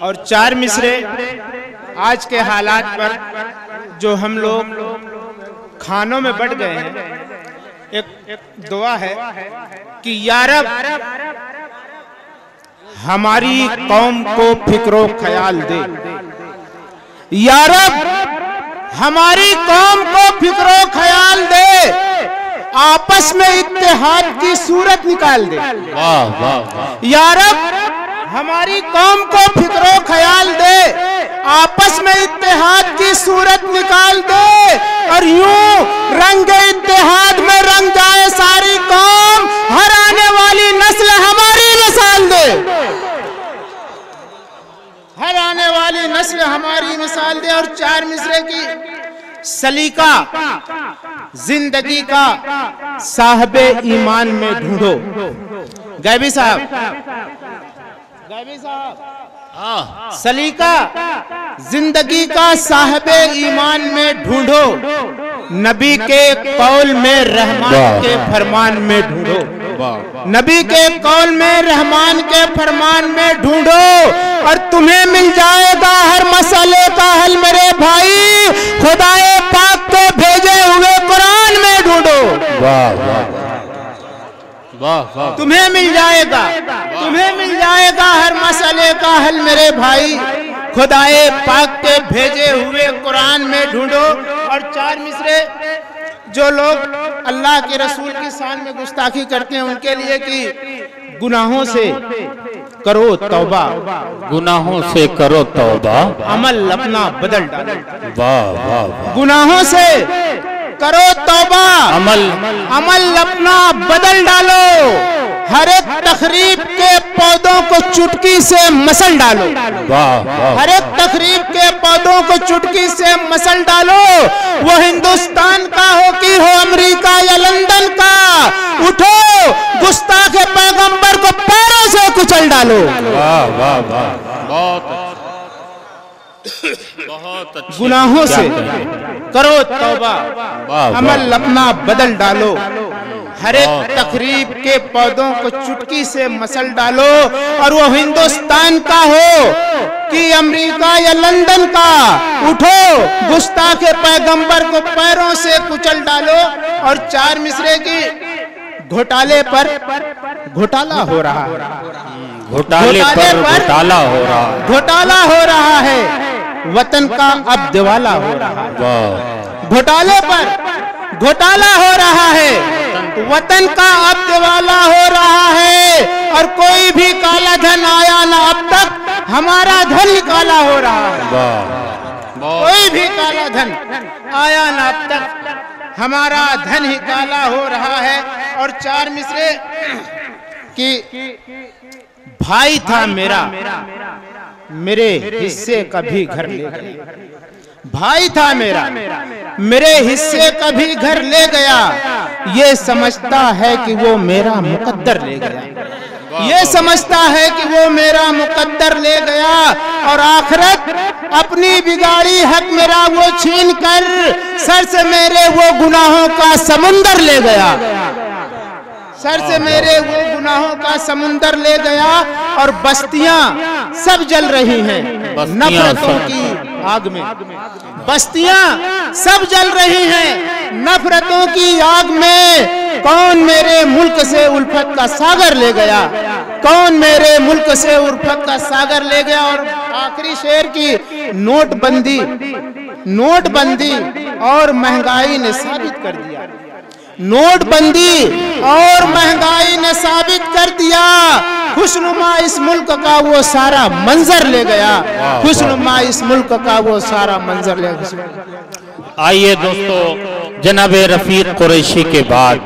और चार मिसरे आज के हालात पर जो हम लोग खानों में बढ़ गए हैं एक दुआ है कि यारब हमारी कौम को फिक्रो ख्याल दे। यारब हमारी कौम को फिक्रो ख्याल दे। आपस में इतिहाद की सूरत निकाल दे। वाह वाह। यारब हमारी कौम को आपस में इत्तेहाद की सूरत निकाल दे और यूँ रंग इत्तेहाद में रंग जाए सारी कौम, हर आने वाली नस्ल हमारी मिसाल दे। हर आने वाली नस्ल हमारी मिसाल दे और चार मिसरे की सलीका, ज़िंदगी का साहब ईमान में ढूंढो। गैबी साहब गैबी साहब। सलीका ज़िंदगी का साहब ईमान में ढूंढो। नबी के कौल में रहमान के फरमान में ढूंढो। नबी के कौल में रहमान के फरमान में ढूंढो। और तुम्हें मिल जाएगा हर मसले का हल मेरे भाई। खुदाए पाक को भेजे हुए कुरान में ढूंढो। वाह वाह। वाह वाह। तुम्हें मिल जाएगा। तुम्हें मिल जाएगा हर मसले का हल मेरे भाई। खुदाए पाक के भेजे हुए कुरान में ढूंढो। और चार मिसरे जो लोग अल्लाह के रसूल की शान में गुस्ताखी करते हैं उनके लिए कि गुनाहों से करो तौबा। गुनाहों से करो तौबा। अमल अपना बदल डालो। वाह वाह गुनाहों से करो तौबा। अमल। अमल अपना बदल डालो। हर एक तकरीब के पौधों को चुटकी से मसल डालो। हर एक तकरीब के पौधों को चुटकी से मसल डालो। वो हिंदुस्तान का हो कि हो अमेरिका या लंदन का उठो गुस्ता के पैगंबर को पैरों से कुचल डालो। वाह वाह वाह। बहुत अच्छा। बहुत अच्छी। गुनाहों से करो तौबा। अमल अपना बदल डालो। हर एक तकरीब के पौधों को चुटकी से मसल डालो और वो हिंदुस्तान का हो कि अमेरिका या लंदन का। उठो गुस्ताख पैगंबर को पैरों से कुचल डालो और चार मिसरे की घोटाले पर घोटाला हो रहा है। घोटाले पर- घोटाला हो रहा है। घोटाला हो रहा है। वतन का अब दिवाला हो रहा है। घोटाले पर घोटाला हो रहा है। वतन का अब दिवाला हो रहा है और कोई भी काला धन आया ना अब तक हमारा धन निकाला हो रहा है। कोई भी काला धन आया ना अब तक हमारा धन ही काला हो रहा है। और चार मिसरे कि भाई था मेरा मेरे। हिस्से कभी घर ले गया। भाई था मेरा। मेरे हिस्से कभी घर ले गया। ये समझता है कि वो मेरा मुकद्दर ले गया। ये समझता है कि वो मेरा मुकद्दर ले गया और आखिरत अपनी बिगाड़ी हक मेरा वो छीन कर सर से मेरे वो गुनाहों का समुंदर ले गया। सर से मेरे वो गुनाहों का समुंदर ले गया और बस्तियाँ सब जल रही हैं नफरतों की आग में। बस्तियाँ सब जल रही हैं। नफरतों की आग में कौन मेरे मुल्क से उल्फत का सागर ले गया? कौन मेरे मुल्क से उल्फत का सागर ले गया? और आखिरी शेर की नोटबंदी नोटबंदी और महँगाई ने साबित कर दिया। नोटबंदी और महँगाई ने साबित कर दिया। खुशनुमा इस मुल्क का वो सारा मंजर ले गया। खुशनुमा इस मुल्क का वो सारा मंजर ले गया। आइए दोस्तों जनाब रफीक कुरैशी के बाद।